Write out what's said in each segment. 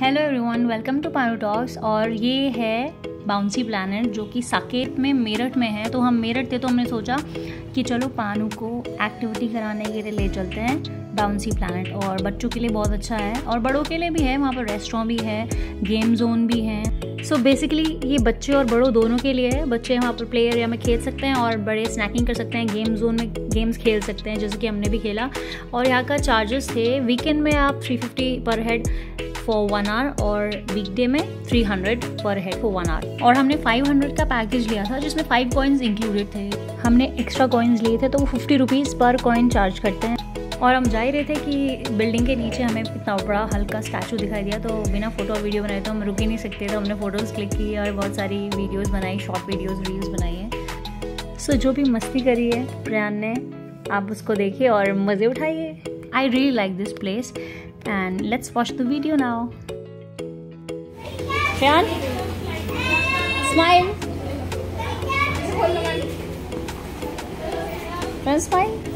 Hello everyone welcome to Pano talks और ये है बाउंसी प्लानट जो कि साकेत में मेरठ में है। तो हम मेरठ थे तो हमने सोचा कि चलो पानू को एक्टिविटी कराने के लिए ले चलते हैं बाउंसी प्लानट और बच्चों के लिए बहुत अच्छा है और बड़ों के लिए भी है, वहाँ पर रेस्टोरेंट भी है गेम जोन भी है। सो so बेसिकली ये बच्चे और बड़ों दोनों के लिए है। बच्चे वहाँ पर प्ले एरिया में खेल सकते हैं और बड़े स्नैकिंग कर सकते हैं गेम जोन में गेम्स खेल सकते हैं, जैसे कि हमने भी खेला। और यहाँ का चार्जेस थे वीकेंड में आप 350 पर हेड फॉर वन आवर और वीकडे में 300 पर हेड फॉर वन आवर और हमने 500 का पैकेज लिया था, जिसमें फाइव कॉइन्स इंक्लूडेड थे। हमने एक्स्ट्रा कॉइन्स लिए थे तो वो फिफ्टी रुपीज़ पर कॉइन चार्ज करते हैं। और हम जा ही रहे थे कि बिल्डिंग के नीचे हमें इतना बड़ा हल्का स्टैचू दिखाई दिया तो बिना फ़ोटो और वीडियो बनाए तो हम रुक ही नहीं सकते। तो हमने फ़ोटोज़ क्लिक की और बहुत सारी वीडियोज़ बनाई शॉर्ट वीडियोज़ रील्स बनाई है। सो जो भी मस्ती करी है प्रयान ने, आप उसको देखिए और मज़े उठाइए। I really like this place and let's watch the video now. Ryan, smile. Ryan, smile.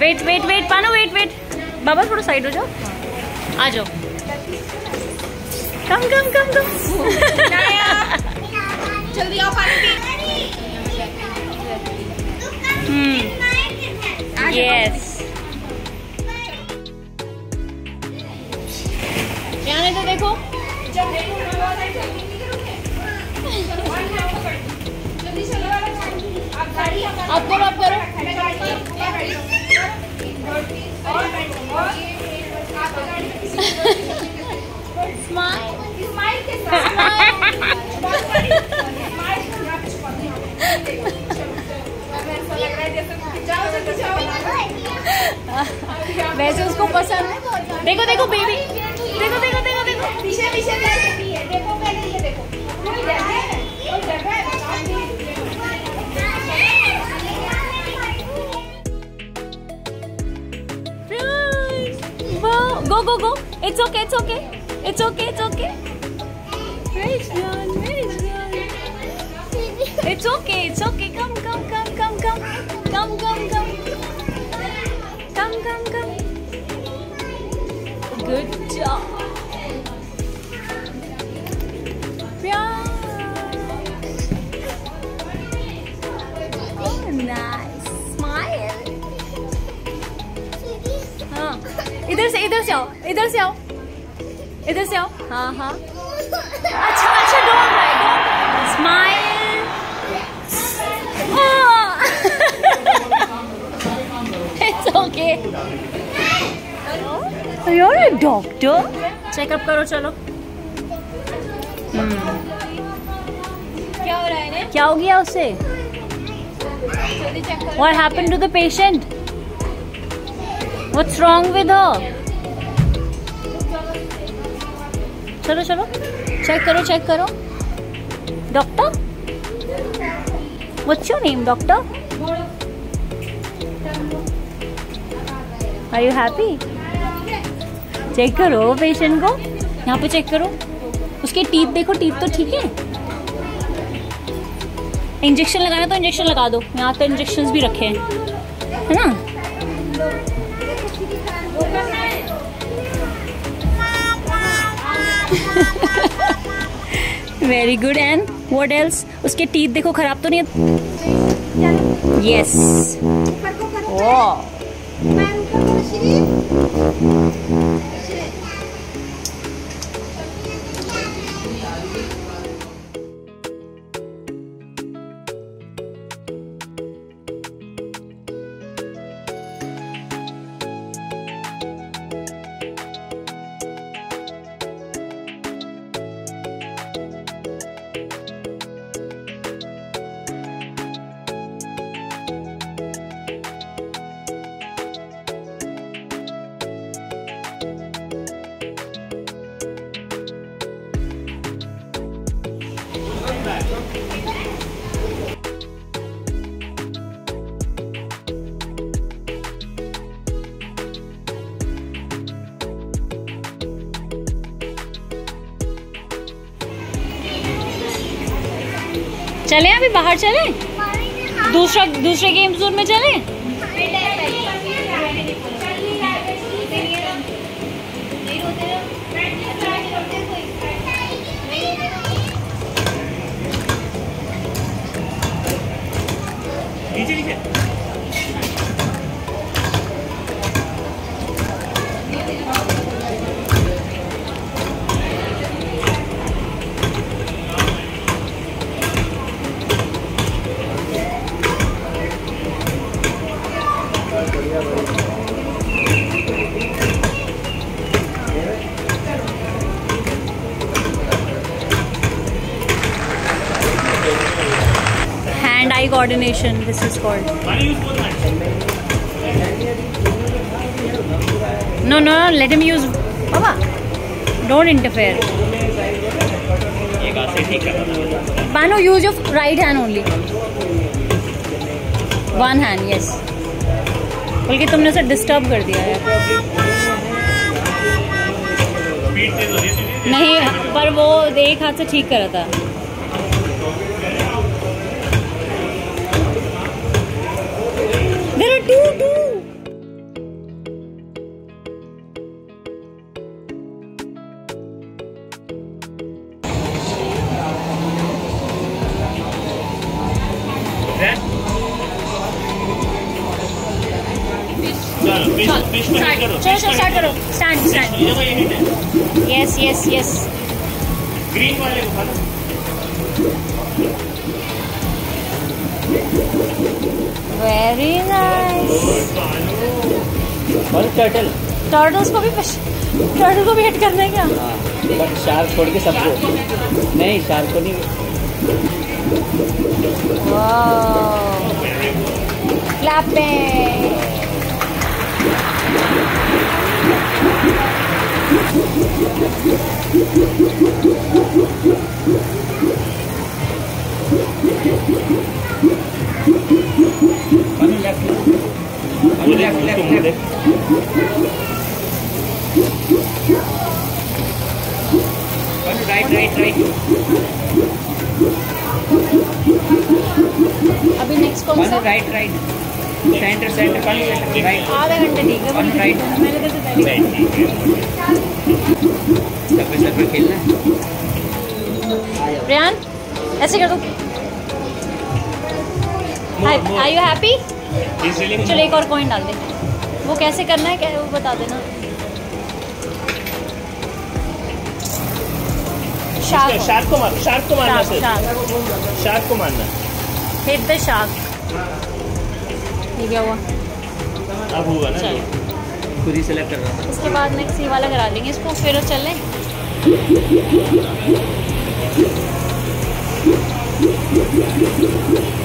Wait wait wait Pano wait wait बाबा थोड़ा साइड हो जाओ। आ जाओ। कम कम कम कम जल्दी आओ पानी हम्म। यस यहाँ तो देखो। आप करो आप करो। वैसे उसको पसंद देखो देखो बेबी देखो देखो देखो देखो। पीछे पीछे देखो, पहले ये देखो। Go, go, go. It's okay, it's okay. It's okay, it's okay. Very good. It's okay, it's okay. Come, come, come, come, come. Come, come, come. Come, come, come. Good job. से इधर से आओ इधर से आओ इधर से आओ। हाँ हाँ। अच्छा अच्छा don't cry don't smile it's okay you are a doctor checkup करो चलो। हम्म, क्या हो रहा है क्या हो गया उससे What happened to the patient? What's wrong with her? चलो चलो। चेक करो चेक करो। Doctor What's your name, doctor? Are you happy? Check करो पेशेंट को। यहाँ पे चेक करो। उसके टीथ देखो टीथ तो ठीक है। इंजेक्शन लगाना तो इंजेक्शन लगा दो। यहाँ तो इंजेक्शन भी रखे हैं। है ना? Very good and what else उसके टीथ देखो खराब तो नहीं है? Yes. Oh. चले अभी बाहर चले? दूसरा दूसरे गेम जोन में चले नीचे नीचे hand eye coordination this is called no no no let him use baba don't interfere Banu, use your right hand only. One hand, yes. बल्कि तुमने उसे डिस्टर्ब कर दिया हो है नहीं पर वो एक हाथ से ठीक कर रहा था There are two, two. चलो फिश फिश को हिट करो चलो चलो स्टार्ट करो स्टैंड स्टैंड ये देखो ये हिट है यस यस यस ग्रीन वाले को खाना वेरी नाइस और टर्टल टर्टल्स को भी टर्टल को भी हिट करना है क्या? बट शार्क छोड़ के सबको। नहीं शार्क को नहीं। Clapping Manu right right right अभी नेक्स्ट कौन सा? Right right centre centre Manu centre right आधा घंटे ठीक है On right. मैंने इधर से सब पे सब खेलना है प्रियान ऐसे कर दो। आर यू हैप्पी चलो एक और कॉइन डाल दे। वो कैसे करना है क्या वो बता देना। शार्क शार्क को मारो शार्क को मारना शार्क को मारना। Hit the shark. ये क्या हुआ? अब हुआ ना खुद ही सेलेक्ट कर रहा था। इसके बाद नेक्स्ट ये वाला करा देंगे इसको फिर चलें friend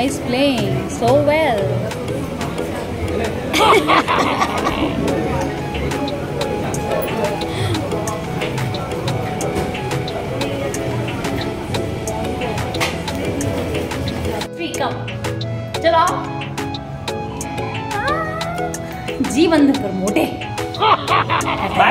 Mama is playing so well. Speak up.